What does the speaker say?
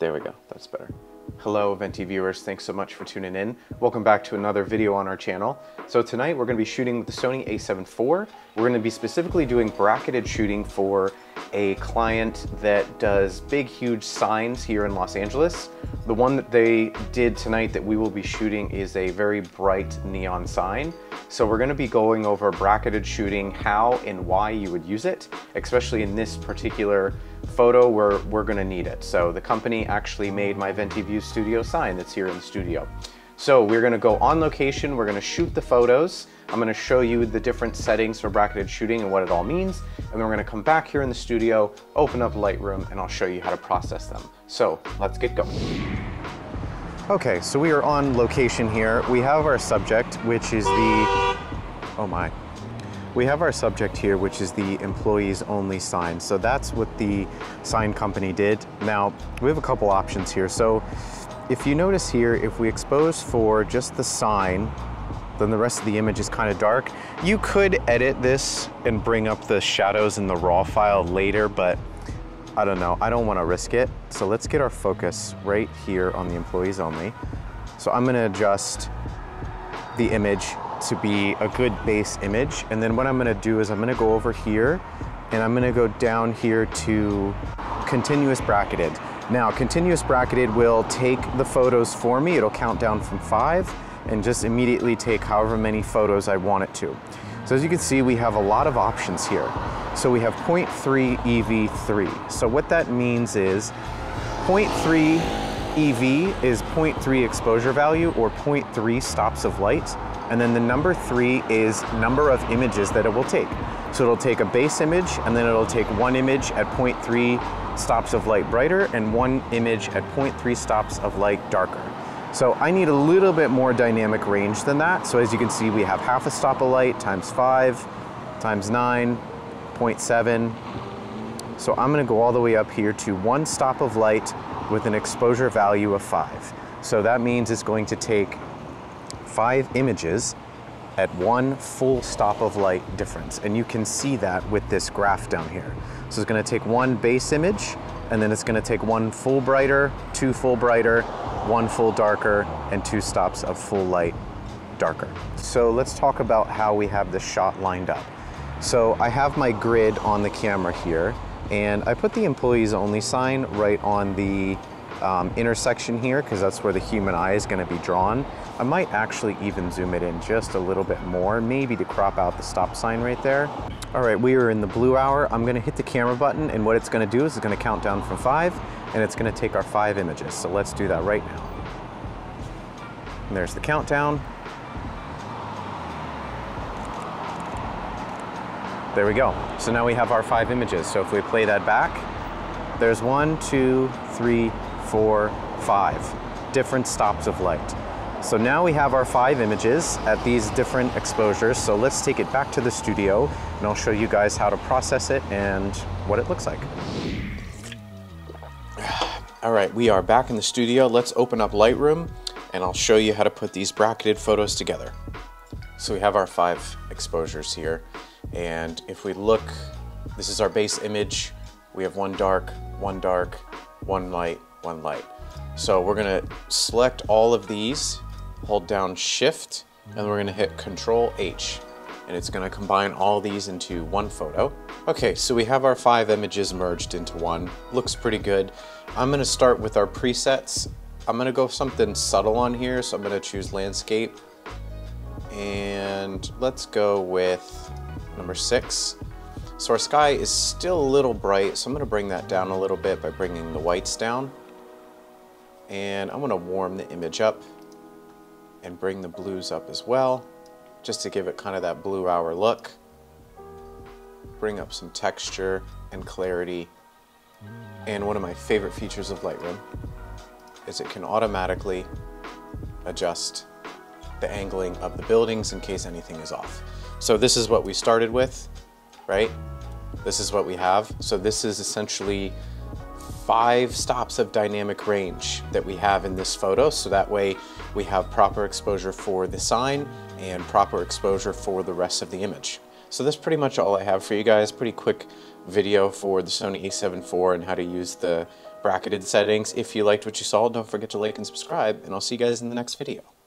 There we go, that's better. Hello Venti viewers, thanks so much for tuning in. Welcome back to another video on our channel. So tonight we're gonna be shooting with the Sony a7 IV. We're gonna be specifically doing bracketed shooting for a client that does big, huge signs here in Los Angeles. The one that they did tonight that we will be shooting is a very bright neon sign. So we're gonna be going over bracketed shooting, how and why you would use it, especially in this particular photo where we're gonna need it. So the company actually made my VentiView studio sign that's here in the studio. So we're gonna go on location, we're gonna shoot the photos, I'm gonna show you the different settings for bracketed shooting and what it all means, and then we're gonna come back here in the studio, open up Lightroom, and I'll show you how to process them. So let's get going. Okay, so we are on location here. We have our subject, which is the, oh my. We have our subject here, which is the employees only sign. So that's what the sign company did. Now, we have a couple options here. So if you notice here, if we expose for just the sign, then the rest of the image is kind of dark. You could edit this and bring up the shadows in the raw file later, but I don't know, I don't wanna risk it. So let's get our focus right here on the employees only. So I'm gonna adjust the image to be a good base image. And then what I'm gonna do is I'm gonna go over here and I'm gonna go down here to continuous bracketed. Now, continuous bracketed will take the photos for me. It'll count down from five and just immediately take however many photos I want it to. So as you can see, we have a lot of options here. So we have 0.3 EV3. So what that means is 0.3 EV is 0.3 exposure value or 0.3 stops of light. And then the number three is number of images that it will take. So it'll take a base image and then it'll take one image at 0.3 stops of light brighter and one image at 0.3 stops of light darker. So I need a little bit more dynamic range than that. So as you can see, we have half a stop of light times five, times nine, 0.7. So I'm gonna go all the way up here to one stop of light with an exposure value of five. So that means it's going to take five images at one full stop of light difference. And you can see that with this graph down here. So it's gonna take one base image, and then it's gonna take one full brighter, two full brighter, one full darker, and two stops of full light darker. So let's talk about how we have this shot lined up. So I have my grid on the camera here, and I put the employees only sign right on the um, intersection here because that's where the human eye is going to be drawn. I might actually even zoom it in just a little bit more, maybe to crop out the stop sign right there. All right, we are in the blue hour. I'm going to hit the camera button and what it's going to do is it's going to count down from five and it's going to take our five images. So let's do that right now. And there's the countdown. There we go. So now we have our five images. So if we play that back, there's one, two, three, four, five different stops of light. So now we have our five images at these different exposures. So let's take it back to the studio and I'll show you guys how to process it and what it looks like. All right, we are back in the studio. Let's open up Lightroom and I'll show you how to put these bracketed photos together. So we have our five exposures here. And if we look, this is our base image. We have one dark, one dark, one light, one light. So we're gonna select all of these, hold down shift, and we're gonna hit control H. And it's gonna combine all these into one photo. Okay, so we have our five images merged into one. Looks pretty good. I'm gonna start with our presets. I'm gonna go something subtle on here, so I'm gonna choose landscape. And let's go with number six. So our sky is still a little bright, so I'm gonna bring that down a little bit by bringing the whites down. And I'm gonna warm the image up and bring the blues up as well, just to give it kind of that blue hour look. Bring up some texture and clarity. And one of my favorite features of Lightroom is it can automatically adjust the angling of the buildings in case anything is off. So this is what we started with, right? This is what we have. So this is essentially five stops of dynamic range that we have in this photo. So that way we have proper exposure for the sign and proper exposure for the rest of the image. So that's pretty much all I have for you guys. Pretty quick video for the Sony a7 IV and how to use the bracketed settings. If you liked what you saw, don't forget to like and subscribe, and I'll see you guys in the next video.